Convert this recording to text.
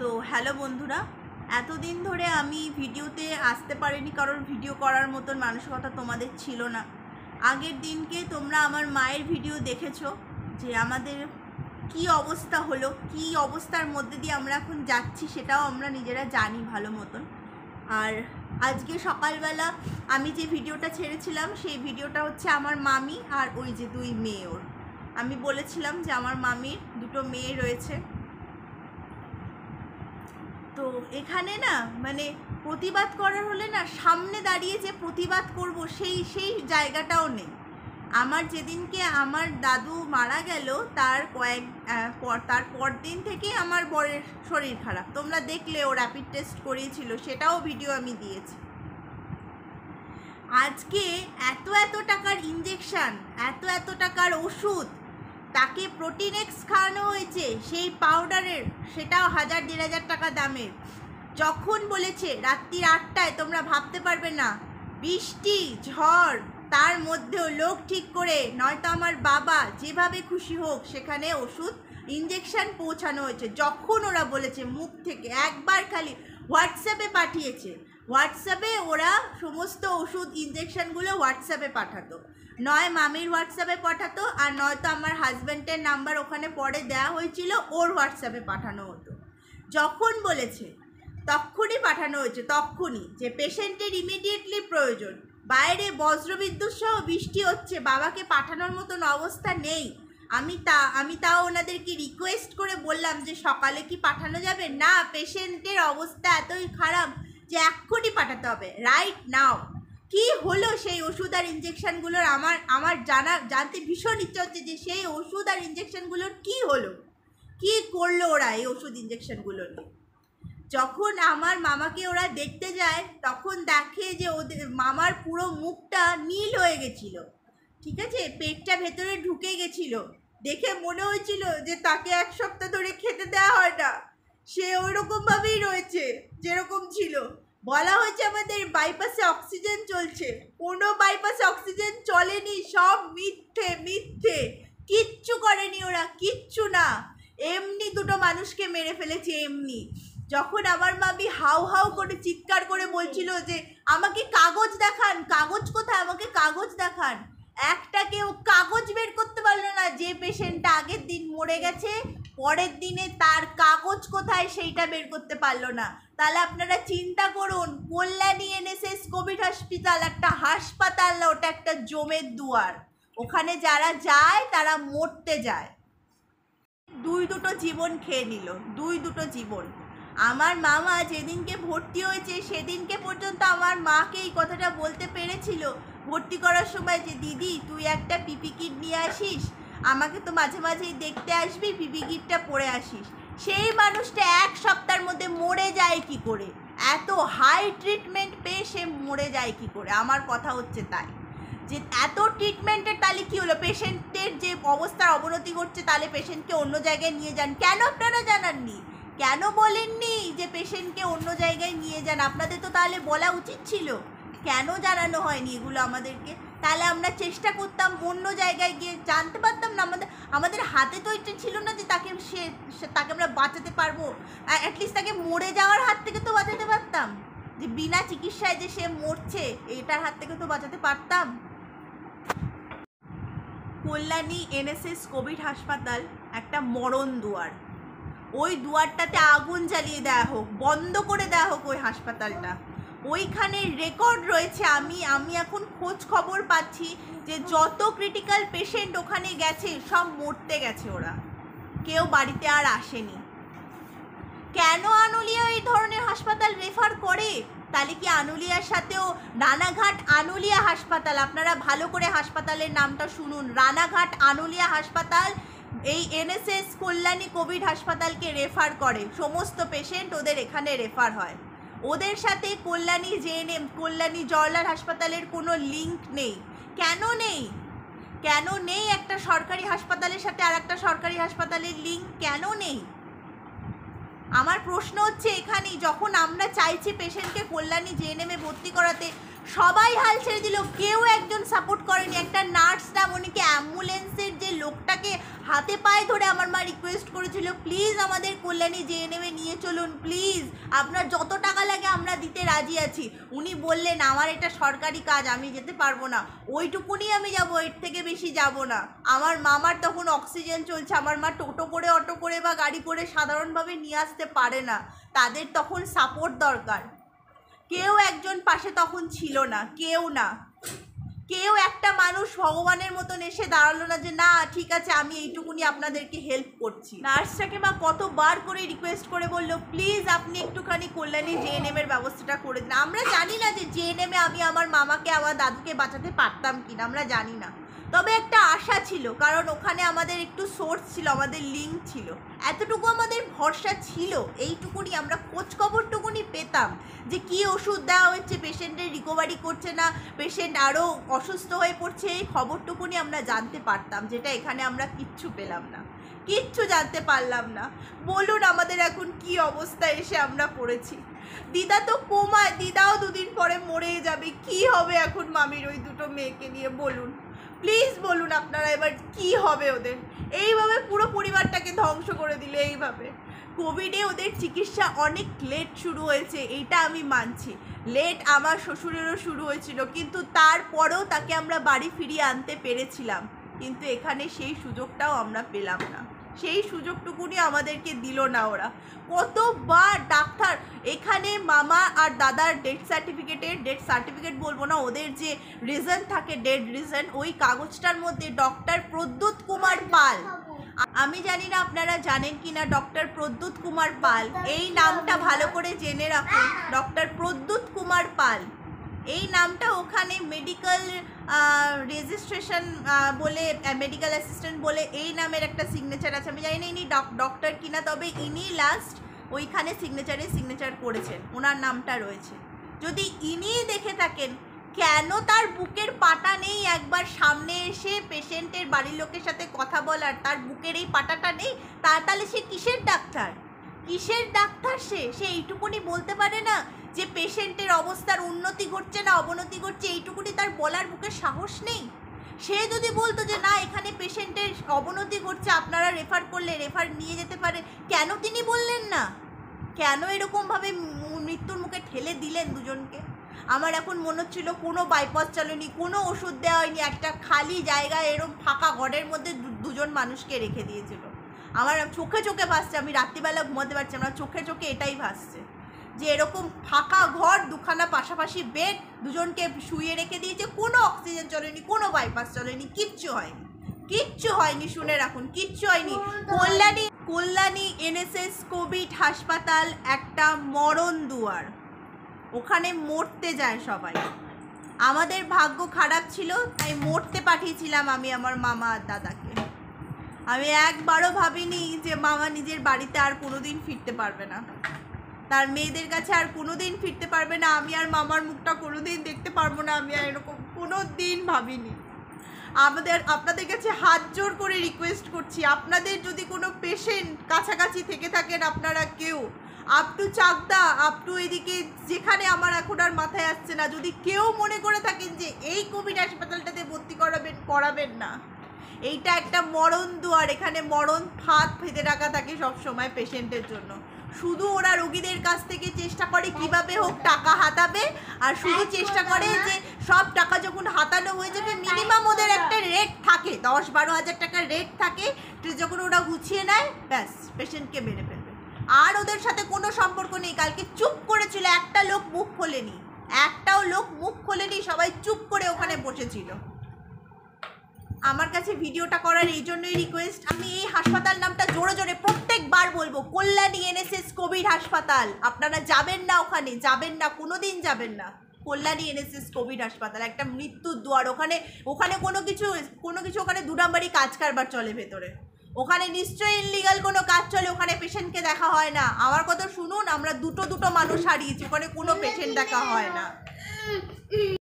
তো হ্যালো বন্ধুরা, এতদিন ধরে আমি ভিডিওতে আসতে পারিনি কারণ ভিডিও করার মতন মানসিকতা তোমাদের ছিল না। আগের দিনকে তোমরা আমার মায়ের ভিডিও দেখেছ যে আমাদের কি অবস্থা হলো, কি অবস্থার মধ্যে দিয়ে আমরা এখন যাচ্ছি সেটাও আমরা নিজেরা জানি ভালো মতন। আর আজকে সকালবেলা আমি যে ভিডিওটা ছেড়েছিলাম, সেই ভিডিওটা হচ্ছে আমার মামি আর ওই যে দুই মেয়ে ওর। আমি বলেছিলাম যে আমার মামির দুটো মেয়ে রয়েছে। তো এখানে না মানে প্রতিবাদ করার হলে না সামনে দাঁড়িয়ে যে প্রতিবাদ করব সেই সেই জায়গাটাও নেই। আমার যেদিনকে আমার দাদু মারা গেল তার কয়েক আহ, পর তার পরদিন থেকেই আমার বরের শরীর খারাপ। তোমরা দেখলে ও র্যাপিড টেস্ট করিয়েছিল সেটাও ভিডিও আমি দিয়েছি। আজকে এত এত টাকার ইঞ্জেকশন এত এত টাকার ওষুধ তাকে প্রোটিনেক্স খাওয়ানো হয়েছে, সেই পাউডারের। সেটাও হাজার দেড় হাজার টাকা দামের। যখন বলেছে রাত্রির আটটায়, তোমরা ভাবতে পারবে না। বৃষ্টি, ঝড়, তার মধ্যেও লোক ঠিক করে, নয়তো আমার বাবা যেভাবে খুশি হোক, সেখানে ওষুধ ইঞ্জেকশন পৌঁছানো হয়েছে। যখন ওরা বলেছে, মুখ থেকে একবার খালি হোয়াটসঅ্যাপে পাঠিয়েছে। হোয়াটসঅ্যাপে ওরা সমস্ত ওষুধ ইঞ্জেকশনগুলো হোয়াটসঅ্যাপে পাঠাতো। নয় মামির হোয়াটসঅ্যাপে পাঠাতো আর নয়তো আমার হাজব্যান্ডের নাম্বার ওখানে পরে দেওয়া হয়েছিল, ওর হোয়াটসঅ্যাপে পাঠানো হতো। যখন বলেছে, তখনই পাঠানো হয়েছে, তখনই যে পেশেন্টের ইমিডিয়েটলি প্রয়োজন। বাইরে বজ্রবিদ্যুৎ সহ বৃষ্টি হচ্ছে, বাবাকে পাঠানোর মতন অবস্থা নেই। আমি তা, আমি তাও ওনাদেরকে রিকোয়েস্ট করে বললাম যে সকালে কি পাঠানো যাবে? না, পেশেন্টের অবস্থা এতই খারাপ যে এক্ষুনি পাঠাতে হবে রাইট নাও কি হলো সেই ওষুধ আর ইঞ্জেকশনগুলোর আমার আমার জানা, জানতে ভীষণ ইচ্ছা হচ্ছে যে সেই ওষুধ আর ইঞ্জেকশনগুলোর কি হলো? কি করল ওরা এই ওষুধ ইঞ্জেকশনগুলো নিয়ে? যখন আমার মামাকে ওরা দেখতে যায়, তখন দেখে যে ওদের, মামার পুরো মুখটা নীল হয়ে গেছিল। ঠিক আছে? পেটটা ভেতরে ঢুকে গেছিল। দেখে মনে হয়েছিল যে তাকে এক সপ্তাহ ধরে খেতে দেওয়া হয় না। সে ওই রকমভাবেই রয়েছে, যেরকম ছিল। বলা হয়েছে আমাদের বাইপাসে অক্সিজেন চলছে। কোনো বাইপাসে অক্সিজেন চলেনি, সব মিথ্যে মিথ্যে। কিচ্ছু করেনি ওরা, কিচ্ছু না। এমনি দুটো মানুষকে মেরে ফেলেছে, এমনি। যখন আমার মামি হাউ হাউ করে চিৎকার করে বলছিল যে, আমাকে কাগজ দেখান, কাগজ কোথায়? আমাকে কাগজ দেখান। একটা কেউ কাগজ বের করতে পারল না, যে পেশেন্টটা আগের দিন মরে গেছে পরের দিনে তার কাগজ কোথায় সেইটা বের করতে পারল না। তাহলে আপনারা চিন্তা করুন, কল্যাণী এনএসএস কোভিড হসপিটাল একটা হাসপাতাল না, ওটা একটা জমের দুয়ার। ওখানে যারা যায়, তারা মরতে যায়। দুই দুটো জীবন খেয়ে নিল, দুই দুটো জীবন। আমার মামা যেদিনকে ভর্তি হয়েছে, সেদিনকে পর্যন্ত আমার মাকে এই কথাটা বলতে পেরেছিল, ভর্তি করার সময় যে, দিদি, তুই একটা পিপি কিট নিয়ে আসিস আমাকে তো মাঝে মাঝেই দেখতে আসবি পিপি গিটটা পরে আসিস। সেই মানুষটা এক সপ্তাহের মধ্যে মরে যায় কি করে? এত হাই ট্রিটমেন্ট পেয়ে সে মরে যায় কি করে? আমার কথা হচ্ছে তাই। যে এত ট্রিটমেন্টের তাহলে কী হলো? পেশেন্টের যে অবস্থার অবনতি ঘটছে তাহলে পেশেন্টকে অন্য জায়গায় নিয়ে যান। কেন আপনারা জানাননি? কেন বলেননি যে পেশেন্টকে অন্য জায়গায় নিয়ে যান? আপনাদের তো তাহলে বলা উচিত ছিল। কেন জানানো হয়নি এগুলো আমাদেরকে? তাহলে আমরা চেষ্টা করতাম অন্য জায়গায় গিয়ে জানতে পারতাম না। আমাদের আমাদের হাতে তো এটা ছিল না যে তাকে সে তাকে আমরা বাঁচাতে পারব। অ্যাটলিস্ট তাকে মরে যাওয়ার হাত থেকে তো বাঁচাতে পারতাম। যে বিনা চিকিৎসায় যে সে মরছে, এটার হাত থেকে তো বাঁচাতে পারতাম। কল্যাণী এনএসএস কোভিড হাসপাতাল একটা মরণ দুয়ার। ওই দুয়ারটাতে আগুন জ্বালিয়ে দেওয়া হোক, বন্ধ করে দেওয়া হোক ওই হাসপাতালটা। ওইখানে রেকর্ড রয়েছে, আমি আমি এখন খোঁজ খবর পাচ্ছি যে যত ক্রিটিক্যাল পেশেন্ট ওখানে গেছে, সব মরতে গেছে ওরা। কেউ বাড়িতে আর আসেনি। কেন আনুলিয়া এই ধরনের হাসপাতাল রেফার করে? তাহলে কি আনুলিয়ার সাথেও রানাঘাট আনুলিয়া হাসপাতাল, আপনারা ভালো করে হাসপাতালের নামটা শুনুন। রানাঘাট আনুলিয়া হাসপাতাল, এই এনএসএস কল্যাণী কোভিড হাসপাতালকে রেফার করে। সমস্ত পেশেন্ট ওদের এখানে রেফার হয়। ওদের সাথে কল্যাণী জেএনএম কল্যাণী জওয়ালার হাসপাতালের কোনো লিঙ্ক নেই। কেন নেই? কেন নেই একটা সরকারি হাসপাতালের সাথে আর একটা সরকারি হাসপাতালের লিঙ্ক কেন নেই? আমার প্রশ্ন হচ্ছে এখানেই, যখন আমরা চাইছি পেশেন্টকে কল্যাণী জেএনএমে ভর্তি করাতে সবাই হাল ছেড়ে দিল। কেউ একজন সাপোর্ট করেনি। একটা নার্স উনিকে অ্যাম্বুলেন্সের যে লোকটাকে হাতে পায়ে ধরে আমার মা রিকোয়েস্ট করেছিল প্লিজ আমাদের কল্যাণী জে নেমে নিয়ে চলুন প্লিজ আপনার যত টাকা লাগে আমরা দিতে রাজি আছি। উনি বললেন, আমার এটা সরকারি কাজ, আমি যেতে পারব না। ওইটুকুনি আমি যাব, এর থেকে বেশি যাব না। আমার মামার তখন অক্সিজেন চলছে। আমার মা টোটো করে, অটো করে বা গাড়ি করে সাধারণভাবে নিয়ে আসতে পারে না। তাদের তখন সাপোর্ট দরকার। কেউ একজন পাশে তখন ছিল না, কেউ না। কেউ একটা মানুষ ভগবানের মতন এসে দাঁড়াল না যে, না, ঠিক আছে, আমি এইটুকুনি আপনাদেরকে হেল্প করছি। নার্সটাকে মা কতবার করে রিকোয়েস্ট করে বলল প্লিজ আপনি একটুখানি কল্যাণী জেএনএম এর ব্যবস্থাটা করে দিন। আমরা জানি না যে জেএনএম আমি আমার মামাকে, আমার দাদুকে বাঁচাতে পারতাম কিনা, আমরা জানি না। তবে একটা আশা ছিল, কারণ ওখানে আমাদের একটু সোর্স ছিল, আমাদের লিঙ্ক ছিল। এতটুকু আমাদের ভরসা ছিল, এইটুকুনি আমরা খোঁজ খবরটুকুনি পেতাম যে কি ওষুধ দেওয়া হচ্ছে পেশেন্টের রিকভারি করছে না পেশেন্ট আরও অসুস্থ হয়ে পড়ছে, এই খবরটুকুনি আমরা জানতে পারতাম, যেটা এখানে আমরা কিচ্ছু পেলাম না। কিচ্ছু জানতে পারলাম না। বলুন আমাদের এখন কি অবস্থা এসে আমরা পড়েছি। দিদা তো কোমায়, দিদাও দুদিন পরে মরে যাবে, কি হবে এখন মামির ওই দুটো মেয়েকে নিয়ে, বলুন। প্লিজ বলুন আপনারা এবার কি হবে ওদের। এইভাবে পুরো পরিবারটাকে ধ্বংস করে দিলে এইভাবে। কোভিডে ওদের চিকিৎসা অনেক লেট শুরু হয়েছে, এইটা আমি মানছি। লেট আমার শ্বশুরেরও শুরু হয়েছিল, কিন্তু তারপরেও তাকে আমরা বাড়ি ফিরিয়ে আনতে পেরেছিলাম। কিন্তু এখানে সেই সুযোগটাও আমরা পেলাম না। সেই সুযোগটুকুনি আমাদেরকে দিল না ওরা। কতবার ডাক্তার, এখানে মামা আর দাদার ডেথ সার্টিফিকেটের ডেথ সার্টিফিকেট বলব না, ওদের যে রিজন থাকে ডেড রিজন ওই কাগজটার মধ্যে ডক্টর প্রদ্যুৎ কুমার পাল। আমি জানি না আপনারা জানেন কি না ডক্টর প্রদ্যুৎ কুমার পাল। এই নামটা ভালো করে জেনে রাখুন ডক্টর প্রদ্যুৎ কুমার পাল। এই নামটা ওখানে মেডিকেল রেজিস্ট্রেশন বলে মেডিকেল অ্যাসিস্ট্যান্ট বলে এই নামের একটা সিগনেচার আছে। আমি জানি না ইনি ডক্টর কিনা, তবে ইনি লাস্ট ওইখানে সিগনেচারে সিগনেচার করেছেন। ওনার নামটা রয়েছে। যদি ইনি দেখে থাকেন, কেন তার বুকের পাটা নেই একবার সামনে এসে পেশেন্টের বাড়ির লোকের সাথে কথা বলার? তার বুকের এই পাটাটা নেই? তাহলে সে কিসের ডাক্তার? কিসের ডাক্তার সে? সে এইটুকুনি বলতে পারে না যে পেশেন্টের অবস্থার উন্নতি ঘটছে না অবনতি ঘটছে, এইটুকুনি তার বলার বুকে সাহস নেই? সে যদি বলতো যে না, এখানে পেশেন্টের অবনতি ঘটছে, আপনারা রেফার করলে, রেফার নিয়ে যেতে পারে, কেন তিনি বললেন না? কেন এরকমভাবে মৃত্যুর মুখে ঠেলে দিলেন দুজনকে? আমার এখন মনে হচ্ছিল কোনো বাইপাস চালনি, কোনো ওষুধ দেওয়া হয়নি, একটা খালি জায়গায় এরকম ফাঁকা ঘরের মধ্যে দুজন মানুষকে রেখে দিয়েছিল। আমার চোখে চোখে ভাসছে আমি রাত্রিবেলা ঘুমাতে পারছি আমার চোখে চোখে এটাই ভাসছে। যে এরকম ফাঁকা ঘর দুখানা পাশাপাশি বেড দুজনকে শুয়ে রেখে দিয়েছে কোনো অক্সিজেন চলেনি কোনো বাইপাস চলেনি কিচ্ছু হয়নি। কিচ্ছু হয়নি শুনে রাখুন কিচ্ছু হয়নি। কল্যাণী কল্যাণী এনএসএস কোভিড হাসপাতাল একটা মরণ দুয়ার। ওখানে মরতে যায় সবাই। আমাদের ভাগ্য খারাপ ছিল তাই মরতে পাঠিয়েছিলাম আমি আমার মামা আর দাদাকে। আমি একবারও ভাবিনি যে মামা নিজের বাড়িতে আর কোনোদিন ফিরতে পারবে না। তার মেয়েদের কাছে আর কোনোদিন ফিরতে পারবে না। আমি আর মামার মুখটা কোনোদিন দেখতে পারব না। আমি আর এরকম কোনো দিন ভাবিনি। আমাদের, আপনাদের কাছে হাত জোর করে রিকোয়েস্ট করছি। আপনাদের যদি কোনো পেশেন্ট কাছাকাছি থেকে থাকেন, আপনারা কেউ up to Chakdah up to এদিকে যেখানে আমার এখন আর মাথায় আসছে না। যদি কেউ মনে করে থাকেন যে এই কোভিড হাসপাতালটাতে ভর্তি করাবেন করাবেন না। এইটা একটা মরণ দুয়ার এখানে মরণ ফাঁদ ফেঁদে রাখা থাকে সব সময় পেশেন্টের জন্য। শুধু ওরা রোগীদের কাছ থেকে চেষ্টা করে কীভাবে হোক টাকা হাতাবে আর শুধু চেষ্টা করে যে সব টাকা যখন হাতানো হয়ে যাবে মিনিমাম ওদের একটা রেট থাকে দশ বারো হাজার টাকার রেট থাকে যখন ওরা গুছিয়ে নেয় ব্যাস পেশেন্টকে মেরে ফেলবে। আর ওদের সাথে কোনো সম্পর্ক নেই কালকে চুপ করেছিল একটা লোক মুখ খোলেনি। একটাও লোক মুখ খোলেনি সবাই চুপ করে ওখানে বসেছিল। আমার কাছে ভিডিওটা করার এই জন্যই রিকোয়েস্ট আমি এই হাসপাতাল নামটা জোরে জোরে প্রত্যেকবার বলব, কল্যাণী এনএসএস কোভিড হাসপাতাল। আপনারা যাবেন না ওখানে, যাবেন না কোনো দিন যাবেন না। কল্যাণী এনএসএস কোভিড হাসপাতাল, একটা মৃত্যুর দুয়ার। ওখানে ওখানে কোনো কিছু কোনো কিছু ওখানে দু নাম্বারই কাজ কারবার চলে ভেতরে। ওখানে নিশ্চয়ই ইনলিগাল কোনো কাজ চলে, ওখানে পেশেন্টকে দেখা হয় না। আমার কথা শুনুন, আমরা দুটো দুটো মানুষ হারিয়েছি, ওখানে কোনো পেশেন্ট দেখা হয় না।